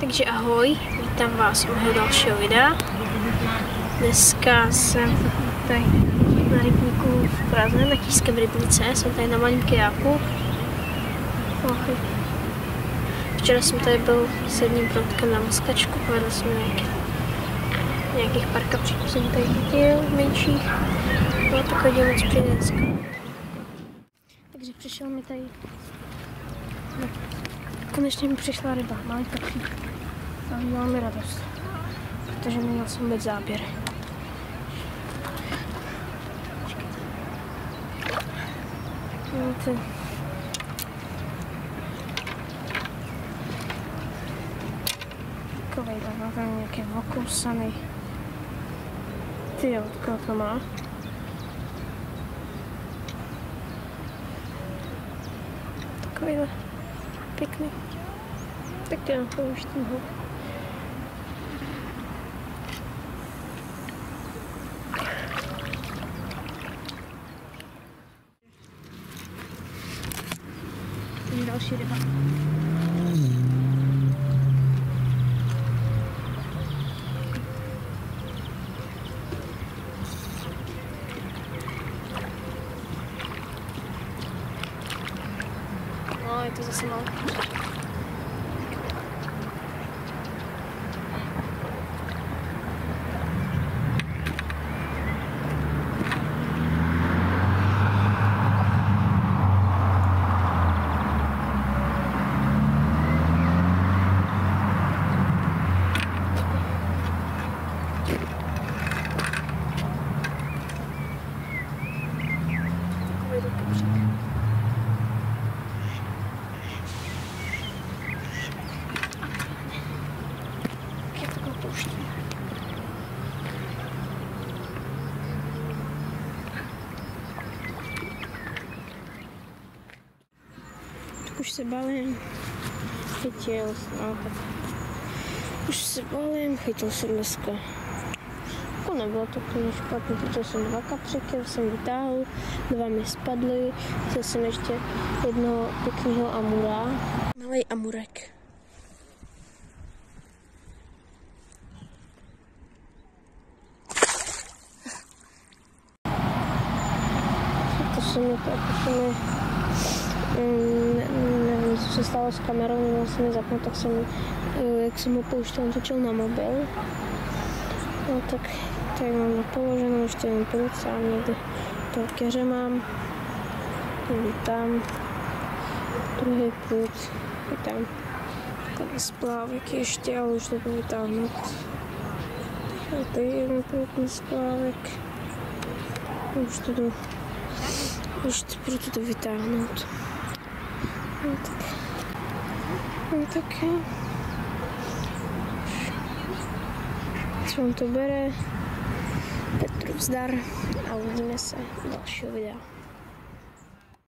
Takže ahoj, vítám vás u dalšího videa. Dneska jsem tady na rybníku v Praze, na Tíském rybnice, jsem tady na malém kajáku. Včera jsem tady byl s jedním proutkem na moskačku, povedl jsem nějaký, nějakých pár kapříků jsem tady chytil, menších. Bylo takový moc Takže přišel mi tady no, konečně mi přišla ryba, kapřík. A udělal mi radost, protože neměl jsem vůbec záběr. Ty. Takovej, tak tam nějaký okousaný. Ty jo, to má? Takovýhle pěkný. Tak jo, pouštím ho. Další ryba. No, je to už se balím. Chytil, no tak. Už se balím, chytil jsem dneska. Jako nebylo to úplně špatně, chytil jsem dva kapřiky, jsem vytáhl, dva mi spadly, chtěl jsem ještě jednoho pěkného amura. Malý amurek. To se mi to, se mi, co se stalo s kamerou, neměl jsem ji zapnout, tak jsem, eh, jak jsem ho pouštěl, on točil na mobil. No tak tady mám položenou, ještě mám půlce a někde to keře mám. Tady tam, druhý půd, je tam tady splávek ještě, ale už to budu vytáhnout. A tady jeden půd splávek. Už to jdu, už to budu to vytáhnout. No tak, co on to bere. Petru vzdar a uvidíme se u dalšího videa.